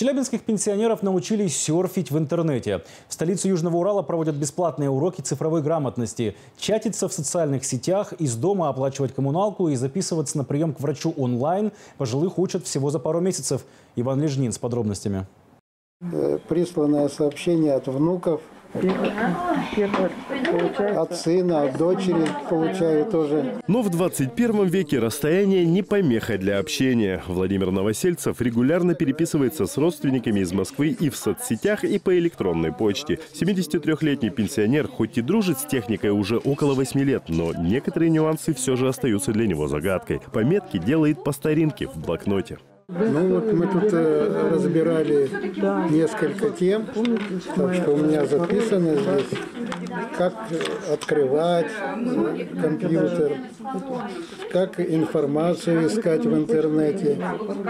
Челябинских пенсионеров научились серфить в интернете. В столице Южного Урала проводят бесплатные уроки цифровой грамотности. Чатиться в социальных сетях, из дома оплачивать коммуналку и записываться на прием к врачу онлайн пожилых учат всего за пару месяцев. Иван Лежнин с подробностями. Э, Присланное сообщение от внуков, от сына, от дочери получаю тоже. Но в 21 веке расстояние не помеха для общения. Владимир Новосельцев регулярно переписывается с родственниками из Москвы и в соцсетях, и по электронной почте. 73-летний пенсионер хоть и дружит с техникой уже около 8 лет, но некоторые нюансы все же остаются для него загадкой. Пометки делает по старинке в блокноте. Ну вот мы тут э, разбирали несколько тем, так что у меня записано здесь, как открывать компьютер, как информацию искать в интернете,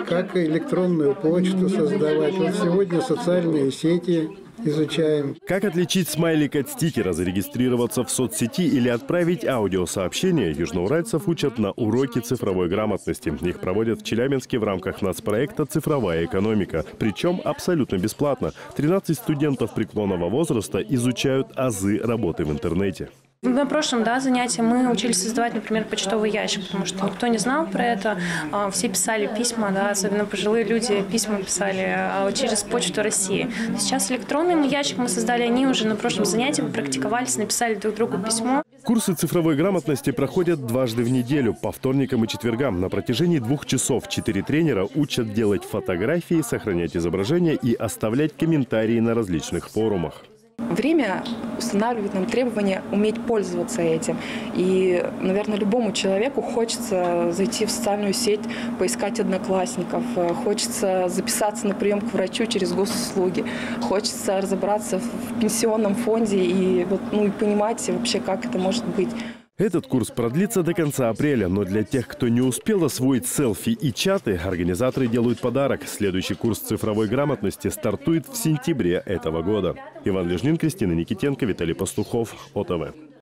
как электронную почту создавать. Вот сегодня социальные сети изучаем. Как отличить смайлик от стикера, зарегистрироваться в соцсети или отправить аудиосообщение, южноуральцев учат на уроке цифровой грамотности. Их проводят в Челябинске в рамках нацпроекта «Цифровая экономика». Причем абсолютно бесплатно. 13 студентов преклонного возраста изучают азы работы в интернете. На прошлом да, занятии мы учились создавать, например, почтовый ящик, потому что никто не знал про это. А, Все писали письма, да, особенно пожилые люди письма писали а, через Почту России. Сейчас электронный ящик мы создали, они уже на прошлом занятии практиковались, написали друг другу письмо. Курсы цифровой грамотности проходят дважды в неделю, по вторникам и четвергам. На протяжении двух часов четыре тренера учат делать фотографии, сохранять изображения и оставлять комментарии на различных форумах. Время устанавливает нам требования уметь пользоваться этим. И, наверное, любому человеку хочется зайти в социальную сеть, поискать одноклассников, э, хочется записаться на прием к врачу через госуслуги, хочется разобраться в пенсионном фонде и, вот, ну, и понимать вообще, как это может быть. Этот курс продлится до конца апреля, но для тех, кто не успел освоить селфи и чаты, организаторы делают подарок. Следующий курс цифровой грамотности стартует в сентябре этого года. Иван Лежнин, Кристина Никитенко, Виталий Пастухов, ОТВ.